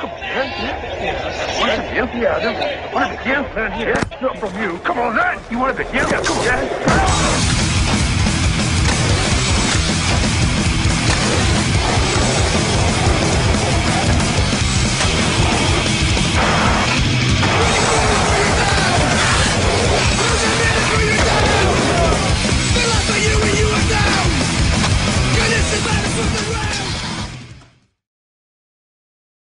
Come on, then. Dad. Want a bit? Yeah, I want a bit. Yeah, yeah. Not from you. Come on, then. You want a bit? Yeah, come on, Dad.